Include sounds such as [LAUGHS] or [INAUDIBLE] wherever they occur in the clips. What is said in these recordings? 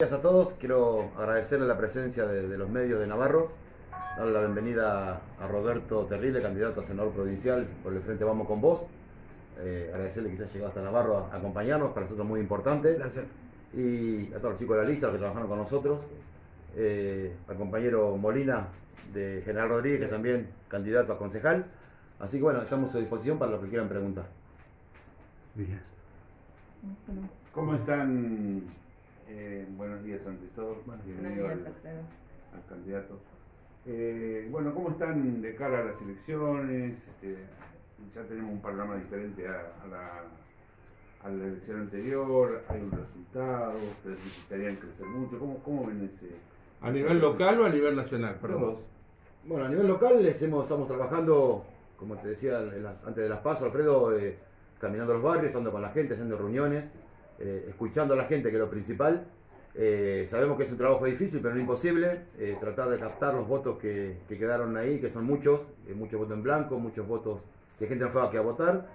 Gracias a todos, quiero agradecerle la presencia de, los medios de Navarro, darle la bienvenida a Roberto Terrible, candidato a senador provincial por el Frente Vamos con Vos. Eh, agradecerle que se haya llegado hasta Navarro a, acompañarnos, para nosotros es muy importante. Gracias. Y a todos los chicos de la lista que trabajaron con nosotros, eh, al compañero Molina de General Rodríguez, que también candidato a concejal. Así que bueno, estamos a disposición para los que quieran preguntar. Bien. ¿Cómo están? Eh, buenos días ante todo. Bienvenido al, candidato. Eh, bueno, ¿cómo están de cara a las elecciones? Este, ya tenemos un panorama diferente a, la, elección anterior, hay un resultado, ustedes necesitarían crecer mucho. ¿Cómo, cómo ven ese? ¿A nivel local o a nivel nacional? Perdón. Bueno, a nivel local estamos trabajando, como te decía antes de las pasos, Alfredo, eh, caminando los barrios, estando con la gente, haciendo reuniones, eh, escuchando a la gente, que es lo principal. Eh, sabemos que es un trabajo difícil, pero no imposible. tratar de captar los votos que, quedaron ahí, que son muchos, muchos votos en blanco, muchos votos que gente no fue a, a votar.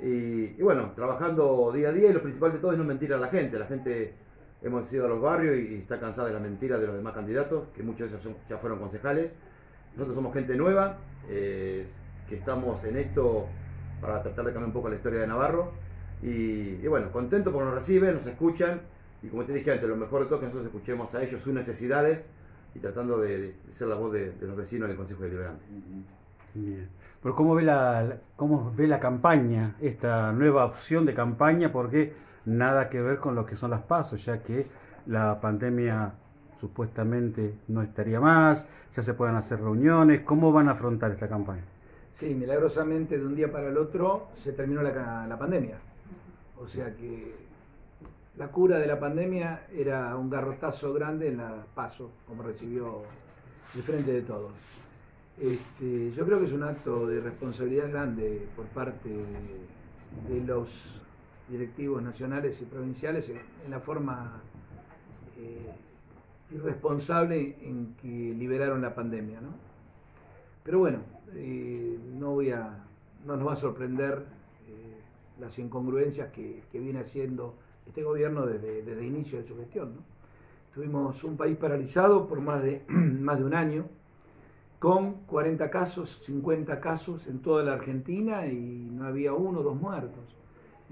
Y, bueno, trabajando día a día y lo principal de todo es no mentir a la gente. La gente hemos ido a los barrios y, está cansada de las mentiras de los demás candidatos, que muchos de ellos ya fueron concejales. Nosotros somos gente nueva, eh, que estamos en esto para tratar de cambiar un poco la historia de Navarro. Y, bueno, contento porque nos reciben, nos escuchan. Y como te dije antes, lo mejor de todo es que nosotros escuchemos a ellos sus necesidades y tratando de, ser la voz de, los vecinos del Consejo Deliberante. Bien. Pero ¿cómo ve, la, ¿cómo ve la campaña, esta nueva opción de campaña? Porque nada que ver con lo que son las pasos, ya que la pandemia supuestamente no estaría más, ya se pueden hacer reuniones. ¿Cómo van a afrontar esta campaña? Sí, milagrosamente de un día para el otro se terminó la, la pandemia. O sea que la cura de la pandemia era un garrotazo grande en la paso, como recibió el frente de todos. Este, yo creo que es un acto de responsabilidad grande por parte de los directivos nacionales y provinciales en, la forma eh, irresponsable en que liberaron la pandemia. ¿no? Pero bueno, eh, no, voy a, no nos va a sorprender las incongruencias que, viene haciendo este gobierno desde, desde inicio de su gestión. ¿no? Tuvimos un país paralizado por más de, [CLEARS THROAT] más de un año, con 40 casos, 50 casos en toda la Argentina y no había uno o dos muertos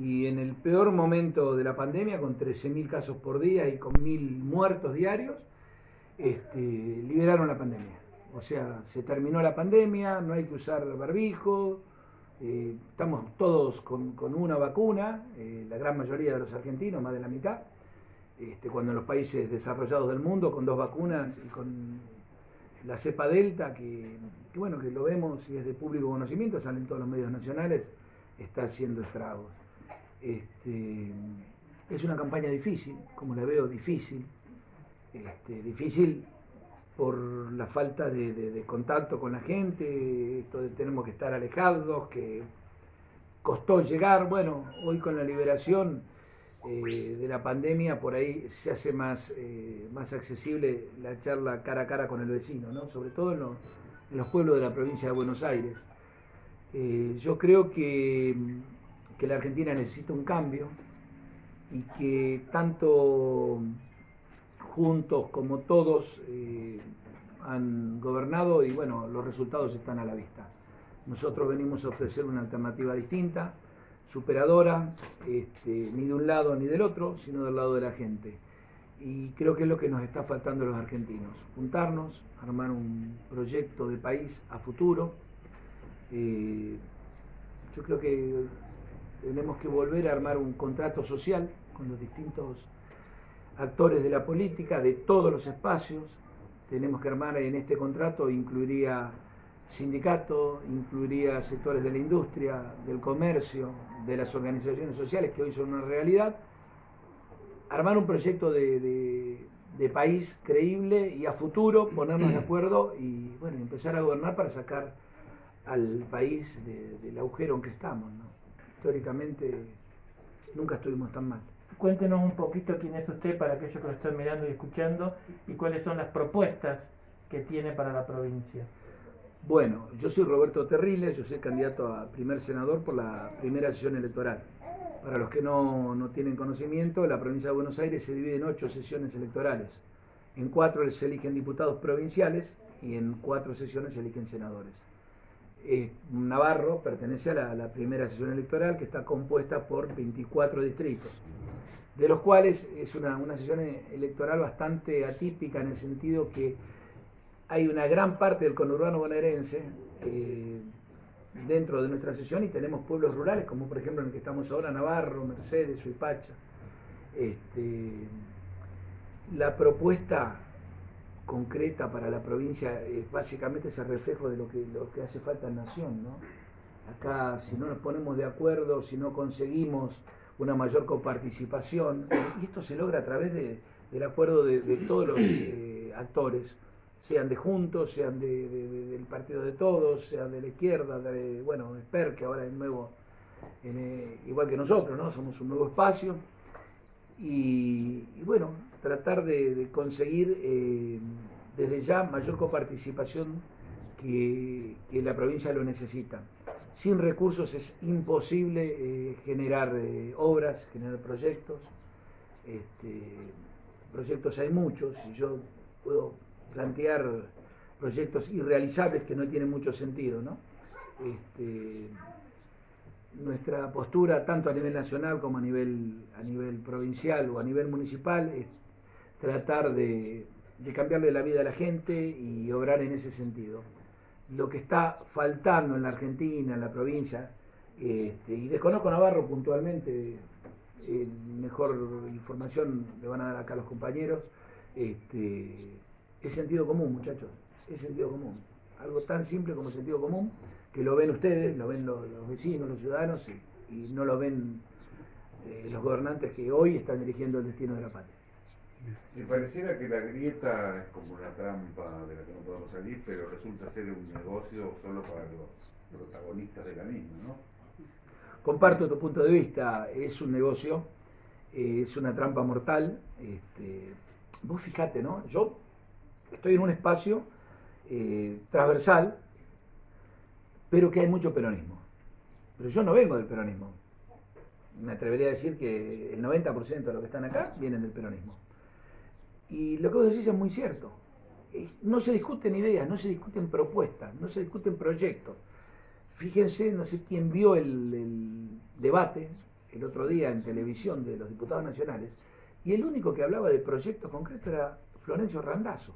y en el peor momento de la pandemia, con 13.000 casos por día y con 1.000 muertos diarios, este, liberaron la pandemia. O sea, se terminó la pandemia, no hay que usar barbijo, eh, estamos todos con, una vacuna, eh, la gran mayoría de los argentinos, más de la mitad, este, cuando en los países desarrollados del mundo, con dos vacunas y con la cepa delta, que, bueno, que lo vemos y es de público conocimiento, salen todos los medios nacionales, está haciendo estragos. Este, es una campaña difícil, como la veo difícil, este, difícil por la falta de, contacto con la gente, esto tenemos que estar alejados, que costó llegar, bueno, hoy con la liberación eh, de la pandemia por ahí se hace más, eh, más accesible la charla cara a cara con el vecino, ¿no? sobre todo en los, pueblos de la provincia de Buenos Aires. Eh, yo creo que que la Argentina necesita un cambio y que tanto juntos como todos eh, han gobernado y bueno, los resultados están a la vista. Nosotros venimos a ofrecer una alternativa distinta, superadora, este, ni de un lado ni del otro, sino del lado de la gente. Y creo que es lo que nos está faltando a los argentinos, juntarnos, armar un proyecto de país a futuro. Eh, yo creo que tenemos que volver a armar un contrato social con los distintos actores de la política, de todos los espacios. Tenemos que armar en este contrato, incluiría sindicatos, incluiría sectores de la industria, del comercio, de las organizaciones sociales que hoy son una realidad. Armar un proyecto de, país creíble y a futuro, ponernos de acuerdo y bueno, empezar a gobernar para sacar al país del agujero en que estamos. ¿no? históricamente nunca estuvimos tan mal. Cuéntenos un poquito quién es usted para aquellos que lo están mirando y escuchando y cuáles son las propuestas que tiene para la provincia. Bueno, yo soy Roberto Terriles, yo soy candidato a primer senador por la primera sesión electoral. Para los que no, no, tienen conocimiento, la provincia de Buenos Aires se divide en ocho sesiones electorales. En cuatro se eligen diputados provinciales y en cuatro sesiones se eligen senadores. Eh, Navarro pertenece a la, primera sesión electoral que está compuesta por 24 distritos, de los cuales es una, una sesión electoral bastante atípica en el sentido que hay una gran parte del conurbano bonaerense eh, dentro de nuestra sesión y tenemos pueblos rurales, como por ejemplo en el que estamos ahora, Navarro, Mercedes, Suipacha. Este, la propuesta concreta para la provincia es básicamente ese reflejo de lo que, lo que hace falta en Nación. ¿no? Acá, si no nos ponemos de acuerdo, si no conseguimos una mayor coparticipación, y esto se logra a través del acuerdo de, todos los [CLEARS THROAT] eh, actores, sean de Juntos, sean del Partido de Todos, sean de la izquierda, de, bueno, PER, que ahora es nuevo, eh, igual que nosotros, ¿no? Somos un nuevo espacio. Y, bueno, tratar de, conseguir eh, desde ya mayor coparticipación que, que, la provincia lo necesita. Sin recursos es imposible eh, generar obras, generar proyectos. Este, proyectos hay muchos, y yo puedo plantear proyectos irrealizables que no tienen mucho sentido. ¿no? Este, nuestra postura, tanto a nivel nacional como a nivel, a nivel provincial o a nivel municipal, es tratar de, cambiarle la vida a la gente y obrar en ese sentido. Lo que está faltando en la Argentina, en la provincia, este, y desconozco Navarro puntualmente, mejor información le van a dar acá los compañeros, este, es sentido común, muchachos, es sentido común. Algo tan simple como sentido común, que lo ven ustedes, lo ven los, vecinos, los ciudadanos, y, no lo ven eh, los gobernantes que hoy están dirigiendo el destino de la patria. Me pareciera que la grieta es como una trampa de la que no podemos salir, pero resulta ser un negocio solo para los protagonistas de la misma, ¿no? Comparto tu punto de vista, es un negocio, eh, es una trampa mortal. Este, vos fijate, ¿no? Yo estoy en un espacio eh, transversal, pero que hay mucho peronismo. Pero yo no vengo del peronismo. Me atrevería a decir que el 90% de los que están acá vienen del peronismo. Y lo que vos decís es muy cierto. No se discuten ideas, no se discuten propuestas, no se discuten proyectos. Fíjense, no sé quién vio el, debate el otro día en televisión de los diputados nacionales, y el único que hablaba de proyectos concretos era Florencio Randazzo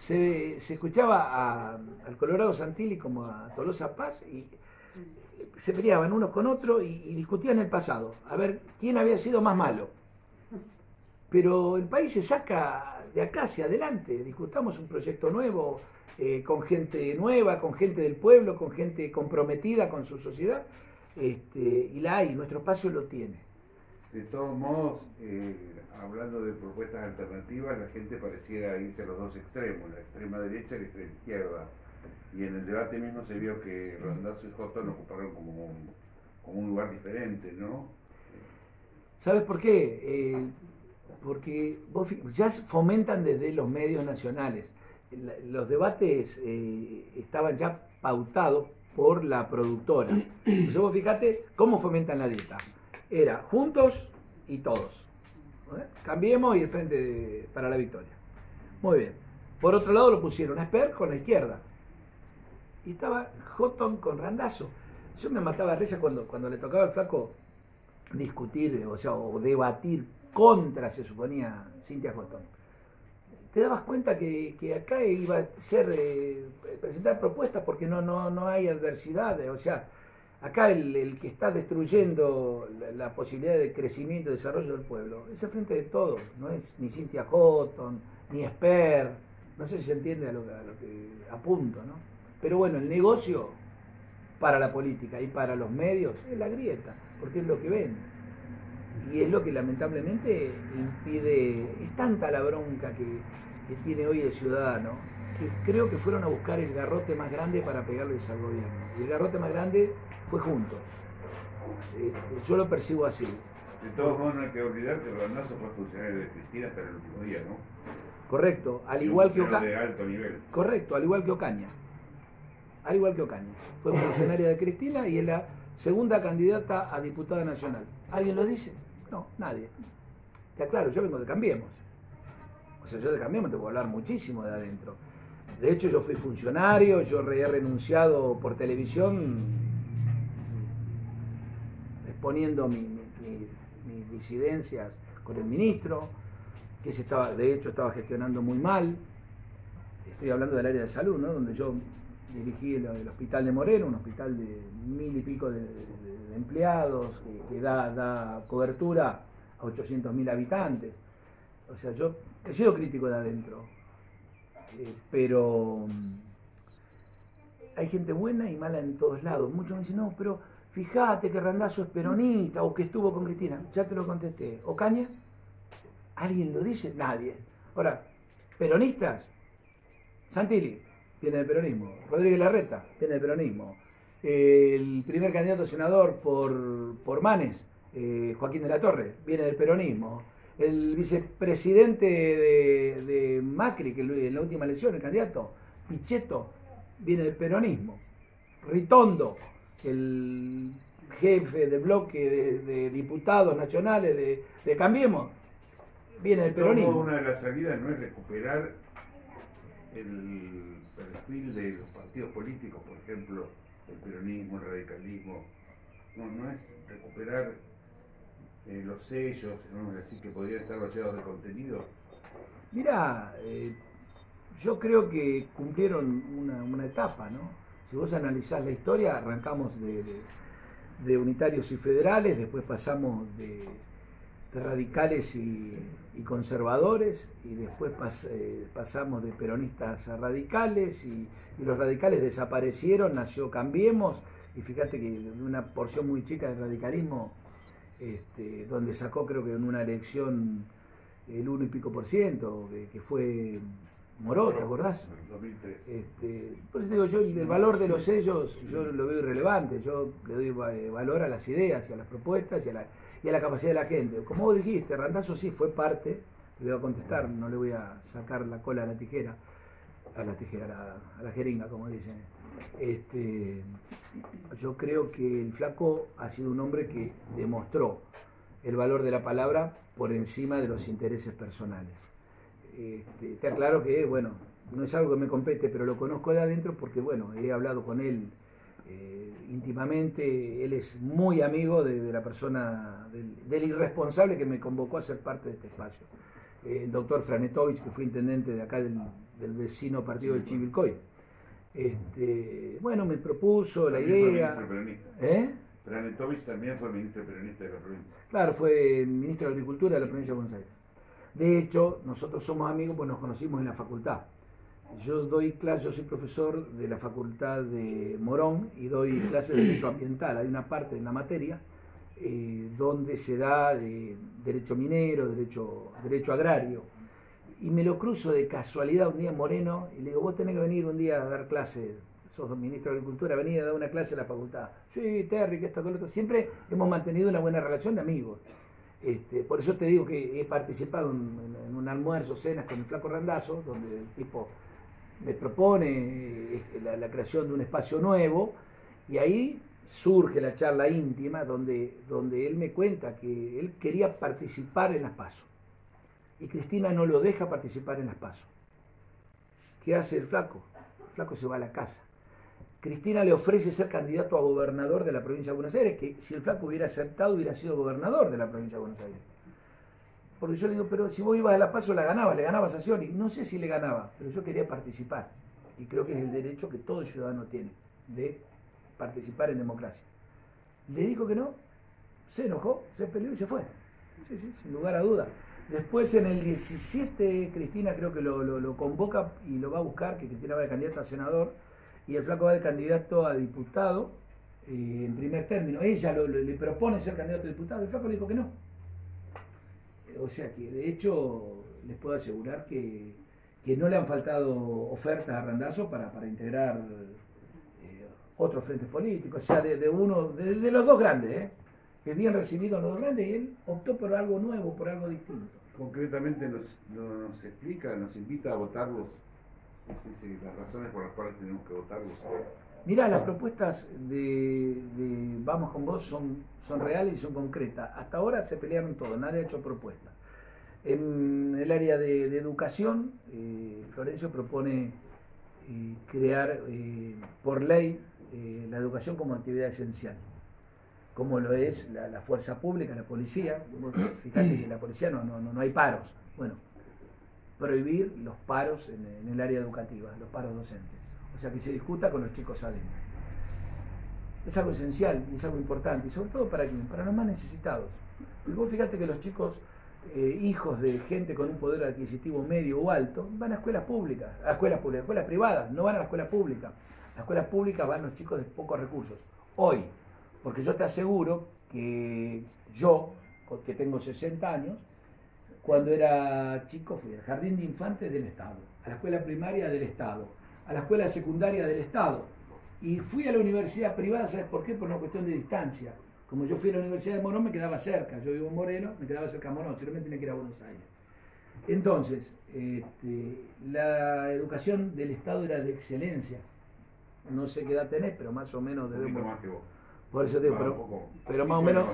se, escuchaba al Colorado Santilli como a Tolosa Paz y se peleaban unos con otros y, discutían el pasado, a ver quién había sido más malo. Pero el país se saca de acá hacia adelante, discutamos un proyecto nuevo, eh, con gente nueva, con gente del pueblo, con gente comprometida con su sociedad, este, y la hay, nuestro espacio lo tiene. De todos modos, eh, hablando de propuestas alternativas, la gente pareciera irse a los dos extremos, la extrema derecha y la extrema izquierda. Y en el debate mismo se vio que Rondazo y Houghton ocuparon como un, como un lugar diferente, ¿no? ¿Sabes por qué? Eh, porque ya fomentan desde los medios nacionales. Los debates eh, estaban ya pautados por la productora. Entonces vos fíjate cómo fomentan la dieta. Era juntos y todos. Cambiemos y el frente para la victoria. Muy bien. Por otro lado lo pusieron a Esper con la izquierda. Y estaba Houghton con Randazo. Yo me mataba a risa cuando, cuando le tocaba al flaco discutir, o sea, o debatir contra, se suponía, Cintia Houghton. Te dabas cuenta que, acá iba a ser eh, presentar propuestas porque no, no, no hay adversidades, o sea, Acá el, que está destruyendo la, posibilidad de crecimiento y desarrollo del pueblo es el frente de todos, no es ni Cynthia Houghton, ni Esper, no sé si se entiende a lo, que apunto, ¿no? Pero bueno, el negocio para la política y para los medios es la grieta, porque es lo que ven. Y es lo que lamentablemente impide, es tanta la bronca que, que tiene hoy el ciudadano, que creo que fueron a buscar el garrote más grande para pegarles al gobierno. Y el garrote más grande fue junto. Este, yo lo percibo así. De todos modos, no hay que olvidar que Rondazo fue funcionario de Cristina hasta el último día, ¿no? Correcto, al igual que Ocaña. de alto nivel. Correcto, al igual que Ocaña. al igual que Ocaña. Fue [LAUGHS] funcionaria de Cristina y es la segunda candidata a diputada nacional. ¿Alguien lo dice? No, nadie. Ya claro, yo vengo de Cambiemos. O sea, yo de Cambiemos te puedo hablar muchísimo de adentro. De hecho, yo fui funcionario, yo he renunciado por televisión exponiendo mis disidencias con el ministro, que se estaba, de hecho estaba gestionando muy mal. Estoy hablando del área de salud, ¿no? donde yo dirigí el, hospital de Moreno, un hospital de mil y pico de, empleados, que, da, cobertura a 800.000 habitantes. O sea, yo he sido crítico de adentro, eh, pero mm, hay gente buena y mala en todos lados. Muchos me dicen, no, pero fíjate que Randazo es peronista o que estuvo con Cristina. Ya te lo contesté. ¿Ocaña? ¿Alguien lo dice? Nadie. Ahora, peronistas, Santilli, viene del peronismo. Rodríguez Larreta, viene del peronismo. El primer candidato a senador por, por Manes, eh, Joaquín de la Torre, viene del peronismo. El vicepresidente de, Macri, que en la última elección, el candidato, Pichetto, viene del peronismo. Ritondo, el jefe de bloque de, diputados nacionales de, de, Cambiemos, viene del peronismo. Una de las salidas no es recuperar el perfil de los partidos políticos, por ejemplo, el peronismo, el radicalismo. No, es recuperar eh, los sellos, ¿no? decir, que podrían estar vaciados de contenido. Mira, eh, yo creo que cumplieron una, etapa, ¿no? Si vos analizás la historia, arrancamos de unitarios y federales, después pasamos de de radicales y, conservadores y después eh, pasamos de peronistas a radicales y, los radicales desaparecieron, nació Cambiemos y fíjate que una porción muy chica del radicalismo, este, donde sacó creo que en una elección el uno y pico por ciento, que, fue Moró, ¿te acordás? 2003. Este, por eso digo yo, el valor de los sellos yo lo veo irrelevante, yo le doy eh, valor a las ideas y a las propuestas y a la y a la capacidad de la gente. Como vos dijiste, Randazo sí fue parte, le voy a contestar, no le voy a sacar la cola a la tijera, a la tijera, a la, jeringa, como dicen. Este, yo creo que el flaco ha sido un hombre que demostró el valor de la palabra por encima de los intereses personales. Este, está claro que, bueno, no es algo que me compete, pero lo conozco de adentro porque, bueno, he hablado con él eh, íntimamente, él es muy amigo de, la persona, del, irresponsable que me convocó a ser parte de este espacio, eh, el doctor Franetovich, que fue intendente de acá del, vecino partido de Chivilcoy. Este, bueno, me propuso la idea. ¿Eh? Franetovich también fue ministro peronista de la provincia. Claro, fue ministro de Agricultura de la provincia de Buenos Aires. De hecho, nosotros somos amigos pues nos conocimos en la facultad. Yo doy clases, yo soy profesor de la Facultad de Morón y doy [CLEARS THROAT] clases de Derecho Ambiental. Hay una parte en la materia eh, donde se da de Derecho Minero, Derecho, derecho Agrario. Y me lo cruzo de casualidad un día en Moreno y le digo, vos tenés que venir un día a dar clases, sos ministro de Agricultura, venir a dar una clase en la facultad. Sí, Terry, que esto, que lo otro. Siempre hemos mantenido una buena relación de amigos. Este, por eso te digo que he participado en, en un almuerzo, cenas con el Flaco Randazo, donde el tipo me propone este, la, creación de un espacio nuevo y ahí surge la charla íntima donde, donde él me cuenta que él quería participar en las y Cristina no lo deja participar en las. ¿Qué hace el flaco? El flaco se va a la casa. Cristina le ofrece ser candidato a gobernador de la provincia de Buenos Aires, que si el flaco hubiera aceptado hubiera sido gobernador de la provincia de Buenos Aires. Porque yo le digo, pero si vos ibas a La Paso la ganabas, le ganabas a Scioli. No sé si le ganaba, pero yo quería participar. Y creo que es el derecho que todo ciudadano tiene de participar en democracia. Le dijo que no, se enojó, se peleó y se fue. Sí, sí, sin lugar a duda. Después en el 17 Cristina creo que lo, convoca y lo va a buscar, que Cristina va de candidato a senador y el flaco va de candidato a diputado eh, en primer término. Ella le propone ser candidato a diputado, el flaco le dijo que no o sea que de hecho les puedo asegurar que, no le han faltado ofertas a Randazo para, integrar eh, otros frentes políticos, o sea, de, uno, de, los dos grandes, ¿eh? que bien recibido los dos grandes, y él optó por algo nuevo, por algo distinto. Concretamente nos, nos explica, nos invita a votarlos, las razones por las cuales tenemos que votarlos. Mirá, las propuestas de, Vamos con vos son, son reales y son concretas. Hasta ahora se pelearon todos, nadie ha hecho propuestas. En el área de, educación, eh, Florencio propone eh, crear eh, por ley la educación como actividad esencial, como lo es la, fuerza pública, la policía. Fíjate que la policía no, no, no hay paros. Bueno, prohibir los paros en, el área educativa, los paros docentes. O sea, que se discuta con los chicos adentro. Es algo esencial y es algo importante, y sobre todo para Para los más necesitados. Porque vos fíjate que los chicos, eh, hijos de gente con un poder adquisitivo medio o alto, van a escuelas públicas, a escuelas públicas, a escuelas privadas, no van a la escuela pública. Las escuelas públicas van los chicos de pocos recursos. Hoy, porque yo te aseguro que yo, que tengo 60 años, cuando era chico fui al jardín de infantes del Estado, a la escuela primaria del Estado, a la escuela secundaria del Estado. Y fui a la universidad privada, ¿sabes por qué? Por una cuestión de distancia. Como yo fui a la Universidad de Morón, me quedaba cerca. Yo vivo en Moreno, me quedaba cerca de Morón, si no me tenía que ir a Buenos Aires. Entonces, este, la educación del Estado era de excelencia. No sé qué edad tenés, pero más o menos debemos. Más que vos. Por eso te digo, pero, más o menos.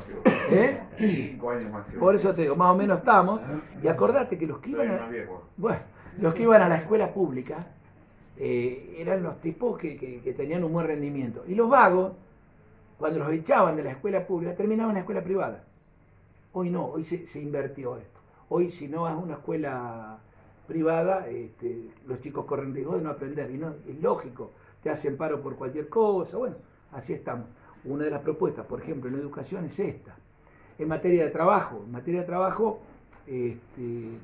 ¿Eh? Cinco años más que Por eso te digo, más o menos estamos. Y acordate que los que iban a, bueno, los que iban a la escuela pública eh, eran los tipos que, tenían un buen rendimiento. Y los vagos, cuando los echaban de la escuela pública, terminaban en la escuela privada. Hoy no, hoy se, invirtió esto. Hoy, si no es una escuela privada, este, los chicos corren riesgo de no aprender. Y no, es lógico, te hacen paro por cualquier cosa. Bueno, así estamos. Una de las propuestas, por ejemplo, en educación es esta. En materia de trabajo, en materia de trabajo, este,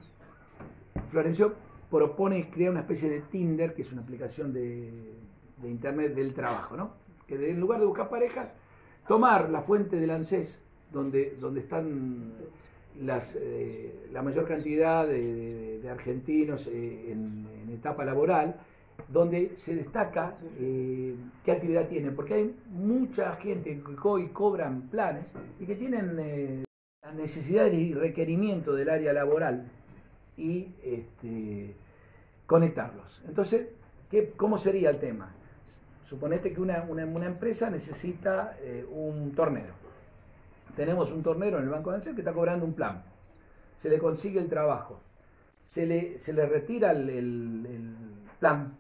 Florencio propone crear una especie de Tinder, que es una aplicación de, internet del trabajo, ¿no? Que en lugar de buscar parejas, tomar la fuente del ANSES, donde, donde están las, eh, la mayor cantidad de, argentinos eh, en, etapa laboral, donde se destaca eh, qué actividad tienen, porque hay mucha gente que hoy cobran planes y que tienen las necesidades y requerimientos del área laboral y este, conectarlos. Entonces, ¿qué, ¿cómo sería el tema? Suponete que una, empresa necesita eh, un tornero. Tenemos un tornero en el Banco de Anser que está cobrando un plan. Se le consigue el trabajo. Se le, se le retira el, el plan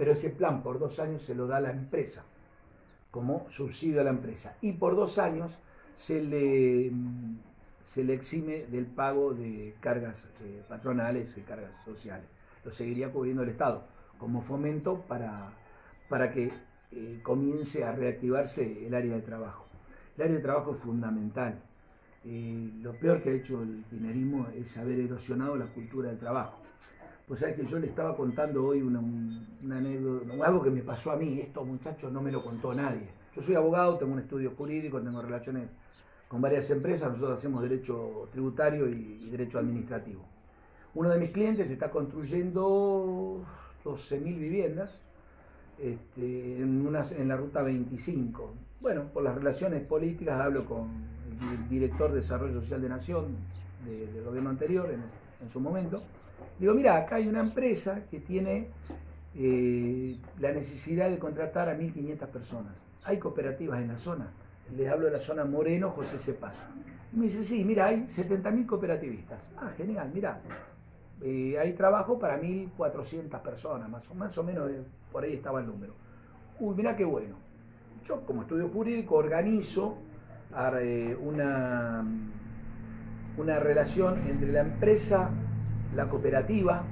pero ese plan por dos años se lo da la empresa, como subsidio a la empresa. Y por dos años se le, se le exime del pago de cargas eh, patronales y cargas sociales. Lo seguiría cubriendo el Estado, como fomento para, para que eh, comience a reactivarse el área de trabajo. El área de trabajo es fundamental. Eh, lo peor que ha hecho el dinerismo es haber erosionado la cultura del trabajo. Pues sabes que yo le estaba contando hoy una, anécdota, algo que me pasó a mí, esto muchachos no me lo contó nadie. Yo soy abogado, tengo un estudio jurídico, tengo relaciones con varias empresas, nosotros hacemos derecho tributario y, derecho administrativo. Uno de mis clientes está construyendo 12.000 viviendas este, en, en, la ruta 25. Bueno, por las relaciones políticas hablo con el director de Desarrollo Social de Nación del gobierno anterior en su momento Digo, mira, acá hay una empresa que tiene eh, la necesidad de contratar a 1.500 personas. Hay cooperativas en la zona. Les hablo de la zona Moreno, José Cepasa. Y me dice, sí, mira, hay 70.000 cooperativistas. Ah, genial, mira. Eh, hay trabajo para 1.400 personas, más o, más o menos eh, por ahí estaba el número. Uy, mira qué bueno. Yo como estudio jurídico organizo una, una relación entre la empresa la cooperativa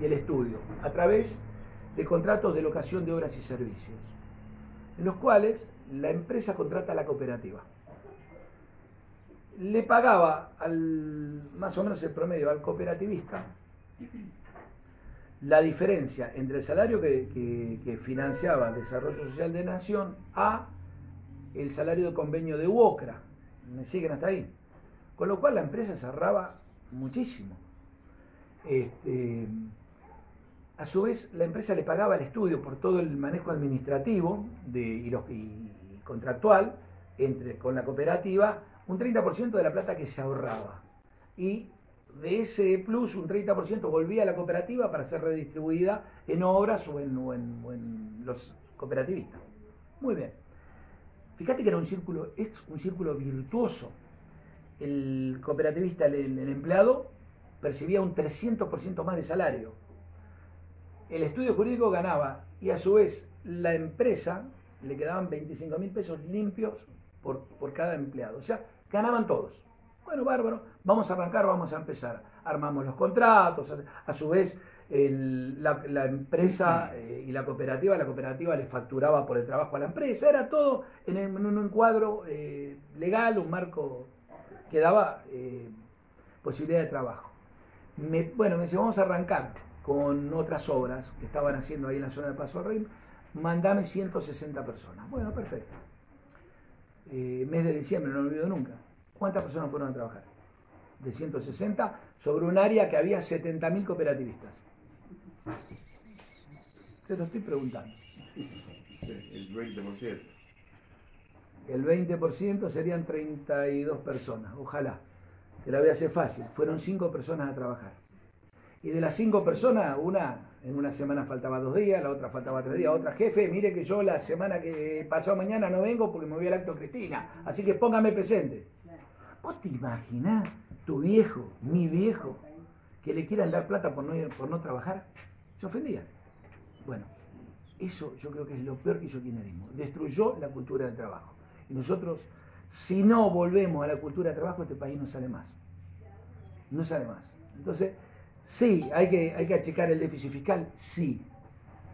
y el estudio, a través de contratos de locación de obras y servicios, en los cuales la empresa contrata a la cooperativa. Le pagaba al, más o menos el promedio al cooperativista la diferencia entre el salario que, que, financiaba el Desarrollo Social de Nación a el salario de convenio de UOCRA. ¿Me siguen hasta ahí? Con lo cual la empresa se ahorraba muchísimo. Este, a su vez, la empresa le pagaba al estudio por todo el manejo administrativo de, y, contractual entre, con la cooperativa un 30% de la plata que se ahorraba. Y de ese plus, un 30% volvía a la cooperativa para ser redistribuida en obras o en, los cooperativistas. Muy bien. Fíjate que era un círculo, es un círculo virtuoso. El cooperativista, el, empleado, percibía un 300% más de salario. El estudio jurídico ganaba y a su vez la empresa le quedaban 25 mil pesos limpios por, por cada empleado. O sea, ganaban todos. Bueno, bárbaro, vamos a arrancar, vamos a empezar. Armamos los contratos, a, su vez la, empresa eh, y la cooperativa, la cooperativa le facturaba por el trabajo a la empresa, era todo en, un encuadro eh, legal, un marco que daba eh, posibilidad de trabajo. bueno, me dice, vamos a arrancar con otras obras que estaban haciendo ahí en la zona de Paso Rey, mandame 160 personas. Bueno, perfecto. mes de diciembre, no lo olvido nunca. ¿Cuántas personas fueron a trabajar? De 160 sobre un área que había 70.000 cooperativistas. Te lo estoy preguntando. El 20%. El 20% serían 32 personas, ojalá. Te la voy a hacer fácil. Fueron 5 personas a trabajar. Y de las 5 personas, una en una semana faltaba dos días, la otra faltaba tres días, otra jefe, mire que yo la semana que pasó mañana no vengo porque me voy al acto Cristina, así que póngame presente. ¿Vos te imaginás tu viejo, mi viejo, que le quieran dar plata por no, por no trabajar? Se ofendía. Bueno, eso yo creo que es lo peor que hizo kirchnerismo. Destruyó la cultura del trabajo. Y nosotros, si no volvemos a la cultura del trabajo, este país no sale más. No sale más. Entonces, sí, hay que, hay que achicar el déficit fiscal, sí.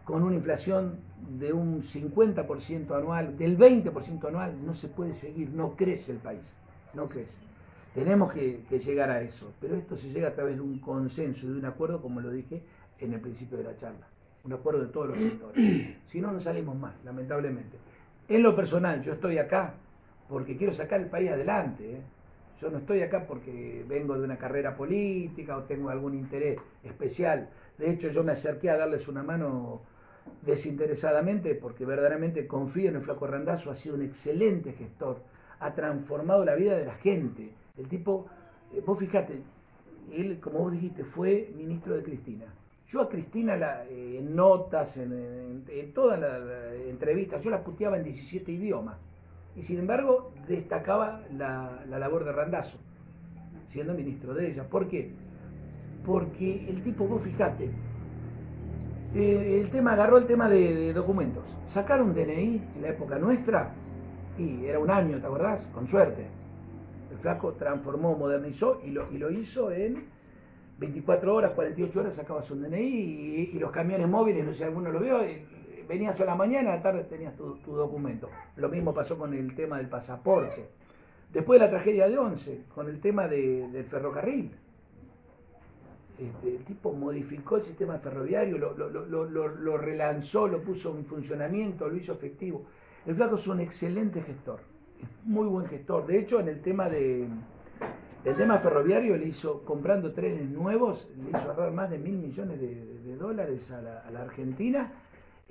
Con una inflación de un 50% anual, del 20% anual, no se puede seguir, no crece el país no crece. Tenemos que, llegar a eso, pero esto se llega a través de un consenso y de un acuerdo, como lo dije en el principio de la charla, un acuerdo de todos los sectores. [CLEARS THROAT] Si no, no salimos más, lamentablemente. En lo personal, yo estoy acá porque quiero sacar el país adelante. ¿eh? Yo no estoy acá porque vengo de una carrera política o tengo algún interés especial. De hecho, yo me acerqué a darles una mano desinteresadamente porque verdaderamente confío en el flaco Randazo, ha sido un excelente gestor ha transformado la vida de la gente. El tipo, eh, vos fijate, él, como vos dijiste, fue ministro de Cristina. Yo a Cristina la, eh, en notas, en, todas las entrevistas, yo la puteaba en 17 idiomas. Y sin embargo, destacaba la, labor de Randazo, siendo ministro de ella. ¿Por qué? Porque el tipo, vos fijate, eh, el tema, agarró el tema de, documentos. Sacar un DNI en la época nuestra y era un año, ¿te acordás? Con suerte. El flaco transformó, modernizó y lo, y lo hizo en 24 horas, 48 horas sacabas un DNI y, los camiones móviles, no sé si alguno lo vio, venías a la mañana, a la tarde tenías tu, documento. Lo mismo pasó con el tema del pasaporte. Después de la tragedia de Once, con el tema del ferrocarril. Este, el tipo modificó el sistema ferroviario, lo, lo relanzó, lo puso en funcionamiento, lo hizo efectivo. El flaco es un excelente gestor, muy buen gestor. De hecho, en el tema de el tema ferroviario le hizo, comprando trenes nuevos, le hizo ahorrar más de mil millones de, dólares a la, Argentina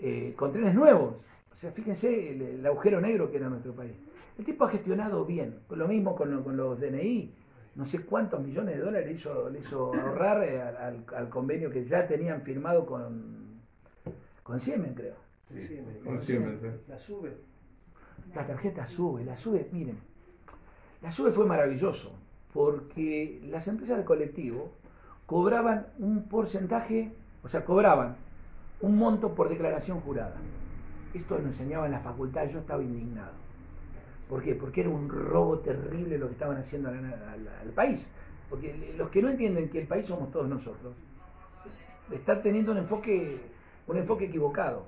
eh, con trenes nuevos. O sea, fíjense el, agujero negro que era nuestro país. El tipo ha gestionado bien, lo mismo con, los DNI. No sé cuántos millones de dólares le hizo, le hizo ahorrar eh, al, convenio que ya tenían firmado con, con Siemens, creo. La sube. La tarjeta sube, la sube, miren. La sube fue maravilloso, porque las empresas de colectivo cobraban un porcentaje, o sea, cobraban un monto por declaración jurada. Esto lo enseñaba en la facultad, yo estaba indignado. ¿Por qué? Porque era un robo terrible lo que estaban haciendo al, país. Porque los que no entienden que el país somos todos nosotros, están teniendo un enfoque, un enfoque equivocado.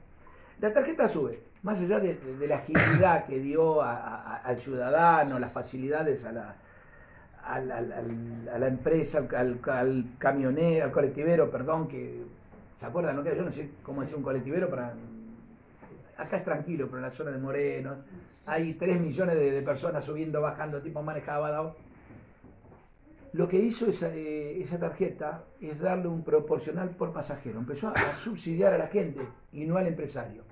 La tarjeta sube, más allá de, la agilidad que dio al ciudadano, las facilidades a la, a la, empresa, al, camionero, al colectivero, perdón, que se acuerdan, yo no sé cómo decir un colectivero para... Acá es tranquilo, pero en la zona de Moreno hay 3 millones de, personas subiendo, bajando, tipo manejaba. Lo que hizo esa, eh, esa, tarjeta es darle un proporcional por pasajero. Empezó a subsidiar a la gente y no al empresario.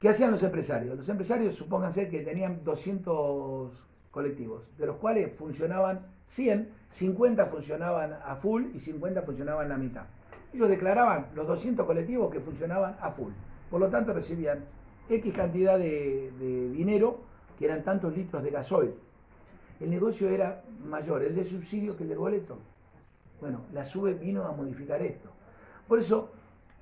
¿Qué hacían los empresarios? Los empresarios, supónganse que tenían 200 colectivos, de los cuales funcionaban 100, 50 funcionaban a full y 50 funcionaban la mitad. Ellos declaraban los 200 colectivos que funcionaban a full. Por lo tanto, recibían X cantidad de, dinero, que eran tantos litros de gasoil. El negocio era mayor, el de subsidio que el del boleto. Bueno, la SUBE vino a modificar esto. Por eso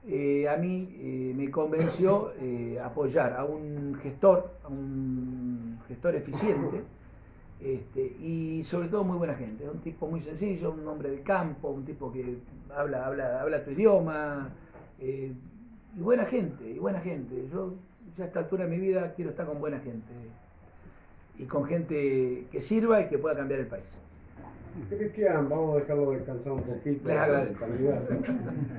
eh, a mí eh, me convenció eh, apoyar a un gestor, a un gestor eficiente, este, y sobre todo muy buena gente, un tipo muy sencillo, un hombre de campo, un tipo que habla, habla, habla tu idioma, y buena gente, y buena gente. Yo ya a esta altura de mi vida quiero estar con buena gente y con gente que sirva y que pueda cambiar el país. Cristian, vamos a dejarlo descansar un poquito.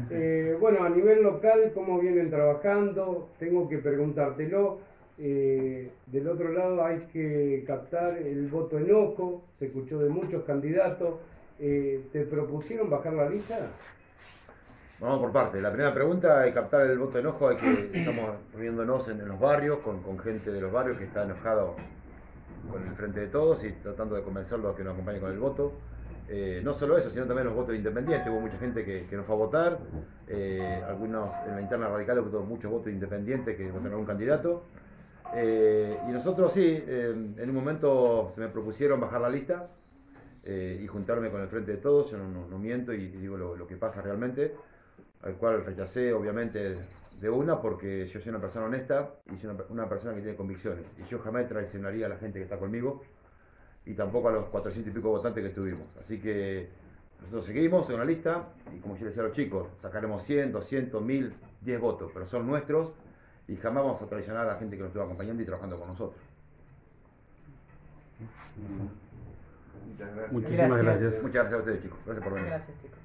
Eh, bueno, a nivel local, ¿cómo vienen trabajando? Tengo que preguntártelo. Eh, del otro lado hay que captar el voto enojo, se escuchó de muchos candidatos. Eh, ¿Te propusieron bajar la lista? Vamos por parte. La primera pregunta, hay captar el voto enojo, hay que estamos reuniéndonos en, los barrios, con, con, gente de los barrios que está enojado con el frente de todos y tratando de convencerlos a que nos acompañen con el voto. Eh, no solo eso, sino también los votos independientes. Hubo mucha gente que, que no fue a votar, algunos en la interna radical hubo muchos votos independientes que votaron a un candidato. Eh, y nosotros sí, en un momento se me propusieron bajar la lista y juntarme con el frente de todos, yo no, miento y, digo lo, que pasa realmente, al cual rechacé obviamente de una porque yo soy una persona honesta y soy una, persona que tiene convicciones. Y yo jamás traicionaría a la gente que está conmigo y tampoco a los 400 y pico votantes que estuvimos. Así que nosotros seguimos en una lista y como yo les decía a los chicos, sacaremos 100, 200, 1000, 10 votos, pero son nuestros y jamás vamos a traicionar a la gente que nos estuvo acompañando y trabajando con nosotros. Muchísimas gracias. Muchas gracias a ustedes chicos. Gracias por venir. Gracias chicos.